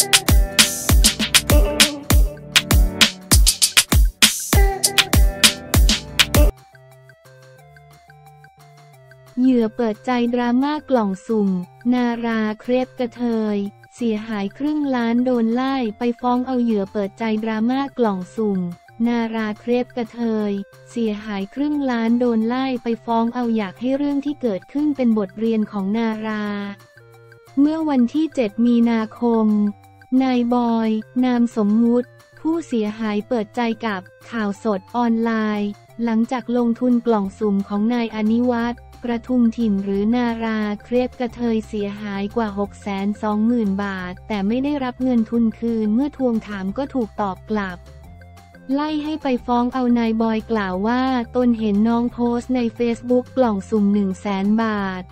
เหยื่อเปิดใจดราม่ากล่องสุ่ม นาราเครปกระเทย เสียหายครึ่งล้านโดนไล่ไปฟ้องเอาเหยื่อเปิดใจดราม่ากล่องสุ่ม นาราเครปกระเทย เสียหายครึ่งล้านโดนไล่ไปฟ้องเอาอยากให้เรื่องที่เกิดขึ้นเป็นบทเรียนของนารา เมื่อวันที่ 7 มีนาคม นายบอย นามสมมุติ ผู้เสียหายเปิดใจกับข่าวสดออนไลน์ หลังจากลงทุนกล่องสุ่มของนายอนิวัตรประทุมถิ่นหรือนาราเครปกะเทยเสียหายกว่า 620,000 บาท แต่ไม่ได้รับเงินทุนคืนเมื่อทวงถามก็ถูกตอบกลับ ไล่ให้ไปฟ้องเอานายบอยกล่าวว่า ตนเห็นน้องโพสต์ในเฟซบุ๊กกล่องสุ่ม 1 0 0 0 0แสนบาท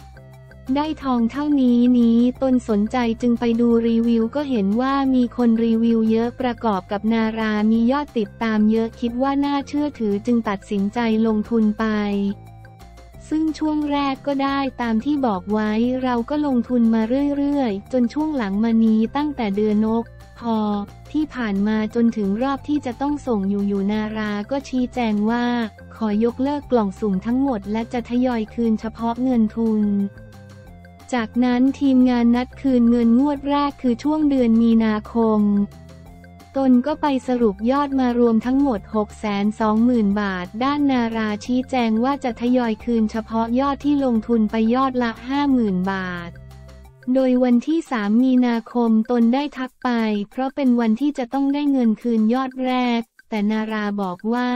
ได้ทองเท่านี้นี้ตนสนใจจึงไปดูรีวิวก็เห็นว่ามีคนรีวิวเยอะประกอบกับนารามียอดติดตามเยอะคิดว่าน่าเชื่อถือจึงตัดสินใจลงทุนไป ซึ่งช่วงแรกก็ได้ตามที่บอกไว้เราก็ลงทุนมาเรื่อยๆ จนช่วงหลังมานี้ตั้งแต่เดือนนก พอ ที่ผ่านมาจนถึงรอบที่จะต้องส่งอยู่อยู่นาราก็ชี้แจงว่า ขอยกเลิกกล่องสุ่มทั้งหมดและจะทยอยคืนเฉพาะเงินทุน จากนั้นทีมงานนัดคืนเงินงวดแรกคือช่วงเดือนมีนาคม ตนก็ไปสรุปยอดมารวมทั้งหมด 620,000 บาท ด้านนาราชี้แจงว่าจะทยอยคืนเฉพาะยอดที่ลงทุนไปยอดละ 50,000 บาทโดยวันที่ 3 มีนาคมตนได้ทักไป เพราะเป็นวันที่จะต้องได้เงินคืนยอดแรก แต่นาราบอกว่า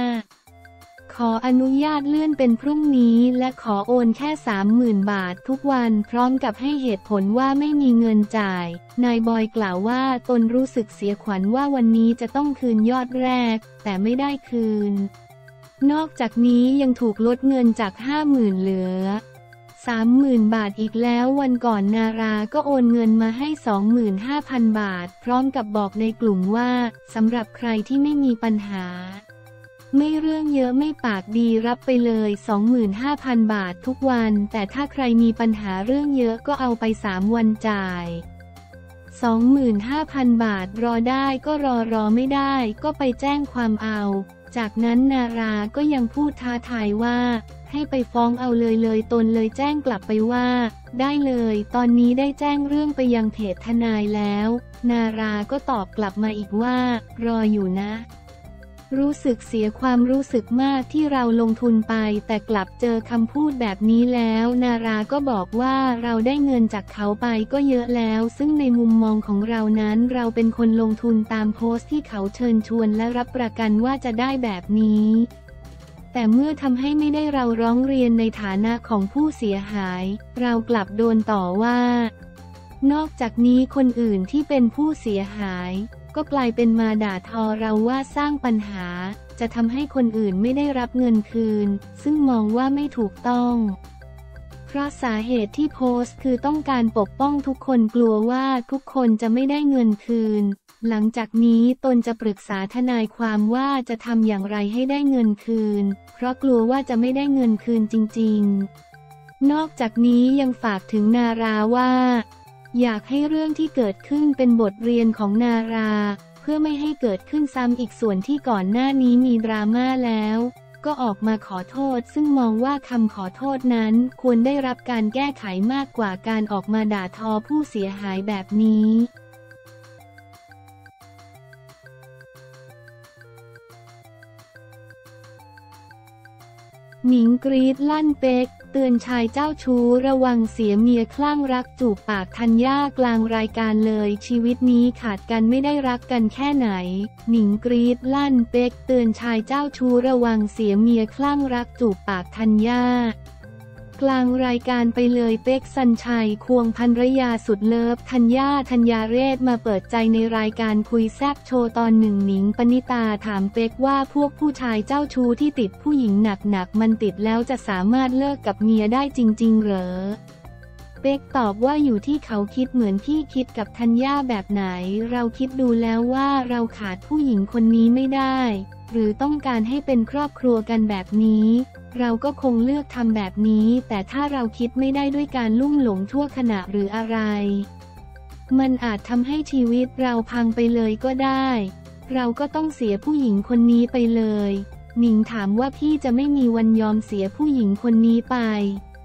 ขออนุญาตเลื่อนเป็นพรุ่งนี้และขอโอนแค่ 30,000 บาททุกวันพร้อมกับให้เหตุผลว่าไม่มีเงินจ่าย นายบอยกล่าวว่าตนรู้สึกเสียขวัญว่าวันนี้จะต้องคืนยอดแรก แต่ไม่ได้คืน นอกจากนี้ยังถูกลดเงินจาก 50,000 เหลือ30,000 บาทอีกแล้ววันก่อนนาราก็โอนเงินมาให้ 25,000 บาท พร้อมกับบอกในกลุ่มว่าสำหรับใครที่ไม่มีปัญหา ไม่เรื่องเยอะไม่ปากดีรับไปเลย 25,000 บาททุกวัน แต่ถ้าใครมีปัญหาเรื่องเยอะก็เอาไป 3 วันจ่าย 25,000 บาทรอได้ก็รอรอไม่ได้ก็ไปแจ้งความเอา จากนั้นนาราก็ยังพูดท้าทายว่า ให้ไปฟ้องเอาเลยเลยตนเลยแจ้งกลับไปว่า ได้เลย ตอนนี้ได้แจ้งเรื่องไปยังเพจทนายแล้ว นาราก็ตอบกลับมาอีกว่า รออยู่นะ รู้สึกเสียความรู้สึกมากที่เราลงทุนไป แต่กลับเจอคำพูดแบบนี้แล้ว นาราก็บอกว่าเราได้เงินจากเขาไปก็เยอะแล้ว ซึ่งในมุมมองของเรานั้น เราเป็นคนลงทุนตามโพสต์ที่เขาเชิญชวนและรับประกันว่าจะได้แบบนี้แต่เมื่อทำให้ไม่ได้เราร้องเรียนในฐานะของผู้เสียหาย เรากลับโดนต่อว่า นอกจากนี้คนอื่นที่เป็นผู้เสียหาย ก็กลายเป็นมาด่าทอเราว่าสร้างปัญหา จะทำให้คนอื่นไม่ได้รับเงินคืน ซึ่งมองว่าไม่ถูกต้อง เพราะสาเหตุที่โพสต์คือต้องการปกป้องทุกคนกลัวว่าทุกคนจะไม่ได้เงินคืน หลังจากนี้ตนจะปรึกษาทนายความว่าจะทำอย่างไรให้ได้เงินคืน เพราะกลัวว่าจะไม่ได้เงินคืนจริง ๆ นอกจากนี้ยังฝากถึงนาราว่า อยากให้เรื่องที่เกิดขึ้นเป็นบทเรียนของนารา เพื่อไม่ให้เกิดขึ้นซ้ำอีกส่วนที่ก่อนหน้านี้มีดราม่าแล้ว ก็ออกมาขอโทษ ซึ่งมองว่าคำขอโทษนั้นควรได้รับการแก้ไขมากกว่าการออกมาด่าทอผู้เสียหายแบบนี้หมิงกรีดลั่นเป๊ก เตือนชายเจ้าชู้ระวังเสียเมียคลั่งรักจูบปากทัญญากลางรายการเลยชีวิตนี้ขาดกันไม่ได้รักกันแค่ไหน หนิงกรีดลั่นเป๊กเตือนชายเจ้าชู้ระวังเสียเมียคลั่งรักจูบปากทัญญา กลางรายการไปเลยเป๊กสัญชัย ควงภรรยาสุดเลิฟธัญญาธัญญาเรศมาเปิดใจในรายการคุยแซบโชว์ตอนหนึ่งหนิงปณิตาถามเป๊กว่าพวกผู้ชายเจ้าชู้ที่ติดผู้หญิงหนักๆมันติดแล้วจะสามารถเลิกกับเมียได้จริง ๆ เหรอเป๊กตอบว่าอยู่ที่เขาคิดเหมือนพี่คิดกับธัญญาแบบไหน เราคิดดูแล้วว่าเราขาดผู้หญิงคนนี้ไม่ได้ หรือต้องการให้เป็นครอบครัวกันแบบนี้ เราก็คงเลือกทำแบบนี้ แต่ถ้าเราคิดไม่ได้ด้วยการลุ่มหลงชั่วขณะหรืออะไร มันอาจทำให้ชีวิตเราพังไปเลยก็ได้ เราก็ต้องเสียผู้หญิงคนนี้ไปเลยหนิงถามว่าพี่จะไม่มีวันยอมเสียผู้หญิงคนนี้ไป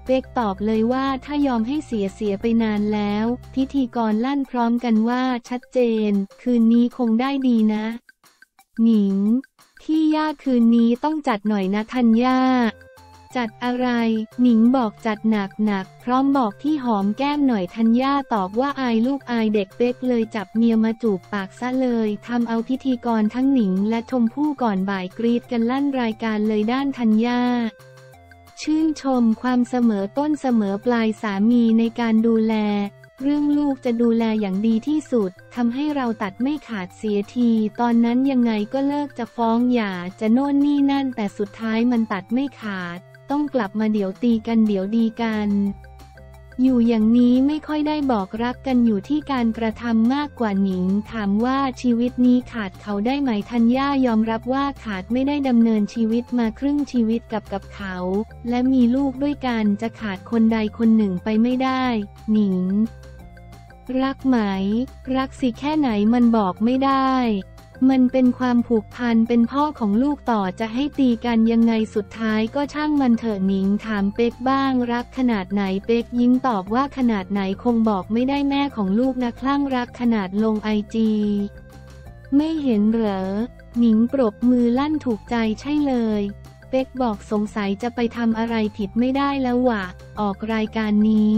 เป็กตอบเลยว่าถ้ายอมให้เสียเสียไปนานแล้ว พิธีกรลั่นพร้อมกันว่าชัดเจน คืนนี้คงได้ดีนะ หนิง ที่ย่าคืนนี้ต้องจัดหน่อยนะทัญญาจัดอะไร หนิงบอกจัดหนักหนักๆพร้อมบอกที่หอมแก้มหน่อยทัญญาตอบว่าอายลูกอายเด็กเป๊กเลยจับเมียมาจูบปากซะเลยทำเอาพิธีกรทั้งหนิงและชมพู่ก่อนบ่ายกรีดกันลั่นรายการเลยด้านทัญญาชื่นชมความเสมอต้นเสมอปลายสามีในการดูแล เรื่องลูกจะดูแลอย่างดีที่สุดทำให้เราตัดไม่ขาดเสียที ตอนนั้นยังไงก็เลิกจะฟ้องหย่าจะโน่นนี่นั่น แต่สุดท้ายมันตัดไม่ขาด ต้องกลับมาเดี๋ยวตีกันเดี๋ยวดีกัน อยู่อย่างนี้ไม่ค่อยได้บอกรักกันอยู่ที่การกระทำมากกว่าหนิง ถามว่าชีวิตนี้ขาดเขาได้ไหมทัญญายอมรับว่าขาดไม่ได้ดำเนินชีวิตมาครึ่งชีวิตกับกับเขา และมีลูกด้วยกันจะขาดคนใดคนหนึ่งไปไม่ได้ หนิง รักไหม รักสิแค่ไหนมันบอกไม่ได้ มันเป็นความผูกพันเป็นพ่อของลูกต่อจะให้ตีกันยังไงสุดท้ายก็ช่างมันเถอะหนิงถามเป็กบ้าง รักขนาดไหนเป็กยิ้มตอบว่าขนาดไหนคงบอกไม่ได้แม่ของลูกนะคลั่งรักขนาดลงไอจีไม่เห็นเหรอ หนิงปรบมือลั่นถูกใจใช่เลย เป็กบอกสงสัยจะไปทำอะไรผิดไม่ได้แล้วว่ะออกรายการนี้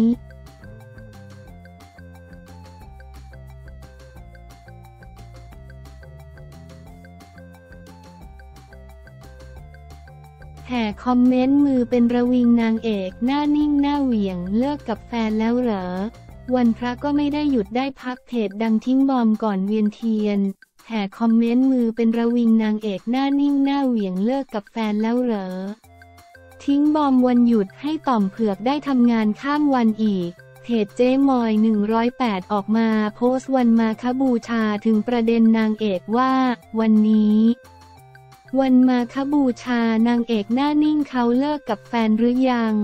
แห่คอมเมนต์มือเป็นระวิงนางเอกหน้านิ่งหน้าเหวี่ยงเลิกกับแฟนแล้วเหรอ วันพระก็ไม่ได้หยุดได้พักเพจดังทิ้งบอมก่อนเวียนเทียน แห่คอมเมนต์มือเป็นระวิงนางเอกหน้านิ่งหน้าเหวี่ยงเลิกกับแฟนแล้วเหรอ ทิ้งบอมวันหยุดให้ต่อมเผือกได้ทำงานข้ามวันอีกเพจเจ๊มอย 108 ออกมาโพสต์วันมาคบูชาถึงประเด็นนางเอกว่า วันนี้ วันมาคบูชานางเอกหน้านิ่งเขาเลิกกับแฟนหรือยัง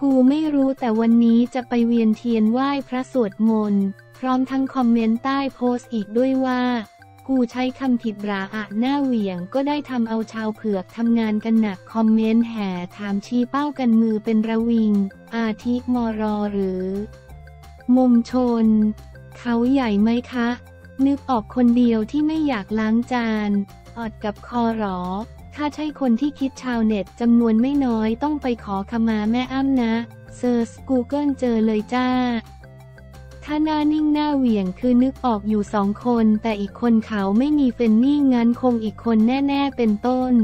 กูไม่รู้แต่วันนี้จะไปเวียนเทียนไหว้พระสวดมนต์ พร้อมทั้งคอมเมนต์ใต้โพสต์อีกด้วยว่า กูใช้คำผิดราอะหน้าเหวี่ยงก็ได้ทำเอาชาวเผือกทำงานกันหนักคอมเมนต์แห่ถามชี้เป้ากันมือเป็นระวิง อาทิมอรอหรือ มุมชน เขาใหญ่ไหมคะ นึกออกคนเดียวที่ไม่อยากล้างจาน อดกับคอหรอ ถ้าใช่คนที่คิดชาวเน็ตจำนวนไม่น้อยต้องไปขอขมาแม่อ้ำนะ เซิร์ช Google เจอเลยจ้า ถ้าหน้านิ่งหน้าเหวี่ยงคือนึกออกอยู่สองคน แต่อีกคนเขาไม่มีเฟนนี่งั้นคงอีกคนแน่ ๆ เป็นต้น